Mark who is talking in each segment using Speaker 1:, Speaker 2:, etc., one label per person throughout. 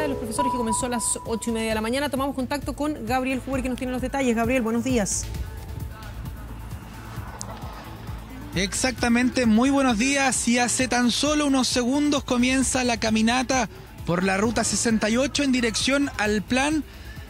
Speaker 1: de los profesores que comenzó a las 8 y media de la mañana. Tomamos contacto con Gabriel Huber que nos tiene los detalles. Gabriel, buenos días.
Speaker 2: Exactamente, muy buenos días y hace tan solo unos segundos comienza la caminata por la ruta 68 en dirección al plan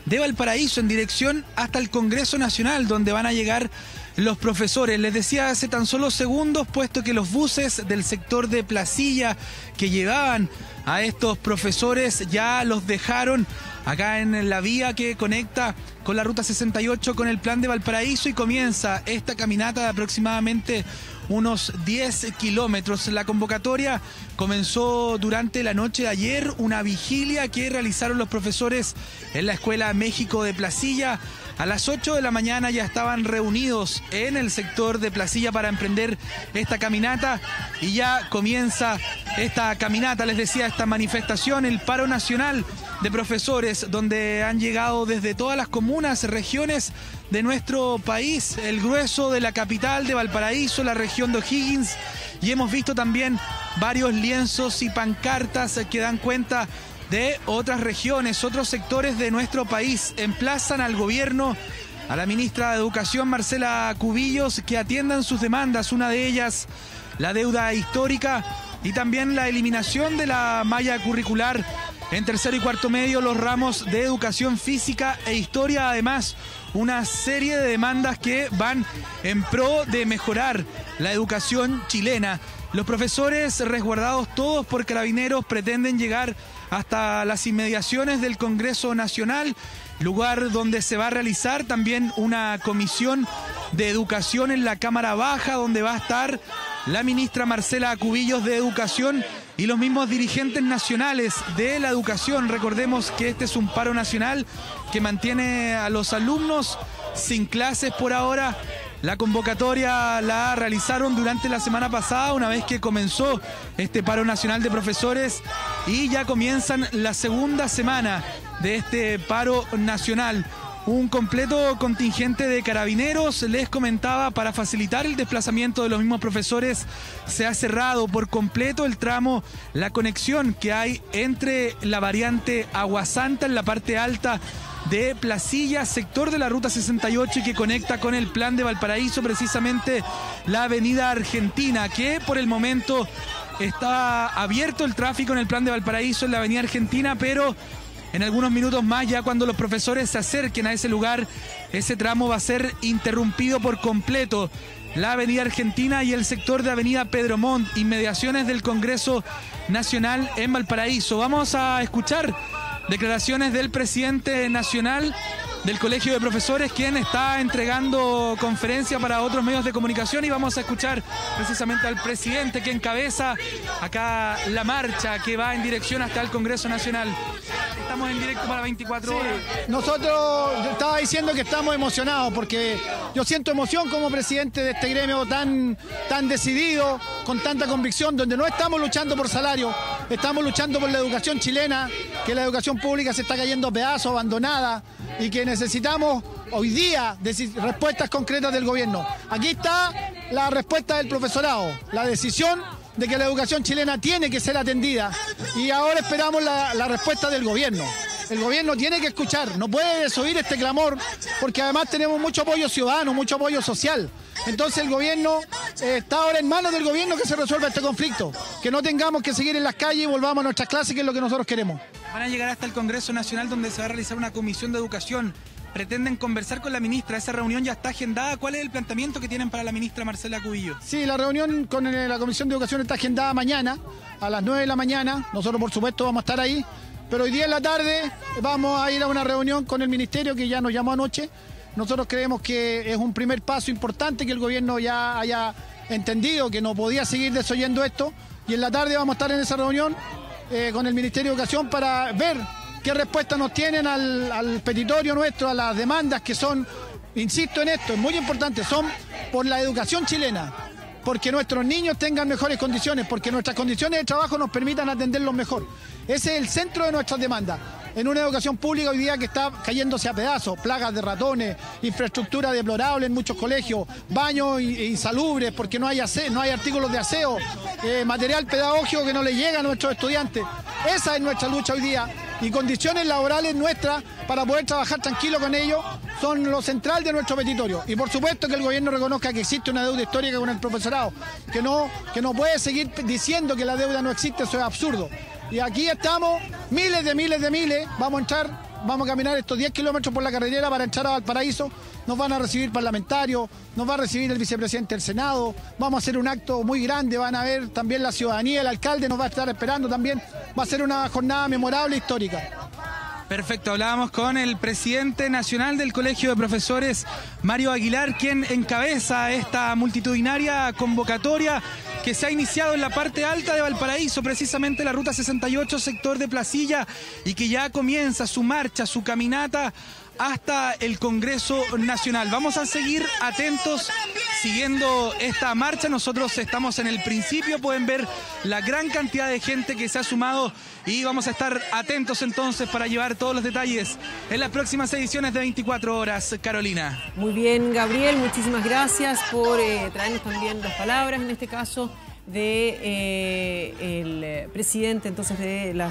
Speaker 2: de Valparaíso, en dirección hasta el Congreso Nacional, donde van a llegar los profesores. Les decía hace tan solo segundos, puesto que los buses del sector de Placilla que llevaban a estos profesores ya los dejaron acá en la vía que conecta con la ruta 68 con el plan de Valparaíso y comienza esta caminata de aproximadamente unos 10 kilómetros. La convocatoria comenzó durante la noche de ayer, una vigilia que realizaron los profesores en la Escuela México de Placilla. A las 8 de la mañana ya estaban reunidos en el sector de Placilla para emprender esta caminata y ya comienza esta caminata, les decía, esta manifestación, el paro nacional de profesores, donde han llegado desde todas las comunas, regiones de nuestro país, el grueso de la capital de Valparaíso, la región de O'Higgins, y hemos visto también varios lienzos y pancartas que dan cuenta de otras regiones, otros sectores de nuestro país. Emplazan al gobierno, a la ministra de Educación, Marcela Cubillos, que atiendan sus demandas, una de ellas la deuda histórica y también la eliminación de la malla curricular en tercero y cuarto medio los ramos de educación física e historia, además una serie de demandas que van en pro de mejorar la educación chilena. Los profesores resguardados todos por carabineros pretenden llegar hasta las inmediaciones del Congreso Nacional, lugar donde se va a realizar también una comisión de educación en la Cámara Baja, donde va a estar la ministra Marcela Cubillos de Educación y los mismos dirigentes nacionales de la educación. Recordemos que este es un paro nacional que mantiene a los alumnos sin clases por ahora. La convocatoria la realizaron durante la semana pasada, una vez que comenzó este paro nacional de profesores y ya comienzan la segunda semana de este paro nacional un completo contingente de carabineros, les comentaba, para facilitar el desplazamiento de los mismos profesores, se ha cerrado por completo el tramo, la conexión que hay entre la variante Aguasanta en la parte alta de Placilla, sector de la Ruta 68 y que conecta con el plan de Valparaíso, precisamente la avenida Argentina, que por el momento está abierto el tráfico en el plan de Valparaíso en la avenida Argentina, pero en algunos minutos más, ya cuando los profesores se acerquen a ese lugar, ese tramo va a ser interrumpido por completo. La Avenida Argentina y el sector de Avenida Pedro Montt, inmediaciones del Congreso Nacional en Valparaíso. Vamos a escuchar declaraciones del presidente nacional del Colegio de Profesores, quien está entregando conferencia para otros medios de comunicación y vamos a escuchar precisamente al presidente que encabeza acá la marcha que va en dirección hasta el Congreso Nacional. Estamos en directo para 24 horas.
Speaker 3: Nosotros, estaba diciendo que estamos emocionados porque yo siento emoción como presidente de este gremio tan, tan decidido, con tanta convicción, donde no estamos luchando por salario, estamos luchando por la educación chilena, que la educación pública se está cayendo a pedazos, abandonada y que necesitamos hoy día respuestas concretas del gobierno. Aquí está la respuesta del profesorado, la decisión de que la educación chilena tiene que ser atendida y ahora esperamos la, respuesta del gobierno. El gobierno tiene que escuchar, no puede desoír este clamor porque además tenemos mucho apoyo ciudadano, mucho apoyo social. Entonces el gobierno eh, está ahora en manos del gobierno que se resuelva este conflicto, que no tengamos que seguir en las calles y volvamos a nuestras clases, que es lo que nosotros queremos.
Speaker 2: Van a llegar hasta el Congreso Nacional donde se va a realizar una comisión de educación pretenden conversar con la ministra. Esa reunión ya está agendada. ¿Cuál es el planteamiento que tienen para la ministra Marcela Cubillo?
Speaker 3: Sí, la reunión con eh, la Comisión de Educación está agendada mañana, a las 9 de la mañana. Nosotros, por supuesto, vamos a estar ahí. Pero hoy día en la tarde vamos a ir a una reunión con el Ministerio que ya nos llamó anoche. Nosotros creemos que es un primer paso importante que el gobierno ya haya entendido que no podía seguir desoyendo esto. Y en la tarde vamos a estar en esa reunión eh, con el Ministerio de Educación para ver qué respuesta nos tienen al, petitorio nuestro, a las demandas que son, insisto en esto, es muy importante, son por la educación chilena, porque nuestros niños tengan mejores condiciones, porque nuestras condiciones de trabajo nos permitan atenderlos mejor. Ese es el centro de nuestras demandas. En una educación pública hoy día que está cayéndose a pedazos, plagas de ratones, infraestructura deplorable en muchos colegios, baños insalubres porque no hay, no hay artículos de aseo, eh, material pedagógico que no le llega a nuestros estudiantes. Esa es nuestra lucha hoy día y condiciones laborales nuestras para poder trabajar tranquilo con ellos son lo central de nuestro petitorio. Y por supuesto que el gobierno reconozca que existe una deuda histórica con el profesorado, que no, que no puede seguir diciendo que la deuda no existe, eso es absurdo. Y aquí estamos, miles de miles de miles, vamos a entrar vamos a caminar estos 10 kilómetros por la carretera para entrar a Valparaíso. Nos van a recibir parlamentarios, nos va a recibir el vicepresidente del Senado. Vamos a hacer un acto muy grande, van a ver también la ciudadanía, el alcalde nos va a estar esperando también. Va a ser una jornada memorable e histórica.
Speaker 2: Perfecto, hablábamos con el presidente nacional del Colegio de Profesores, Mario Aguilar, quien encabeza esta multitudinaria convocatoria que se ha iniciado en la parte alta de Valparaíso, precisamente la ruta 68, sector de Placilla, y que ya comienza su marcha, su caminata hasta el Congreso Nacional. Vamos a seguir atentos siguiendo esta marcha. Nosotros estamos en el principio, pueden ver la gran cantidad de gente que se ha sumado y vamos a estar atentos entonces para llevar todos los detalles en las próximas ediciones de 24 horas. Carolina.
Speaker 1: Muy bien, Gabriel, muchísimas gracias por eh, traernos también las palabras, en este caso, de eh, el presidente entonces de la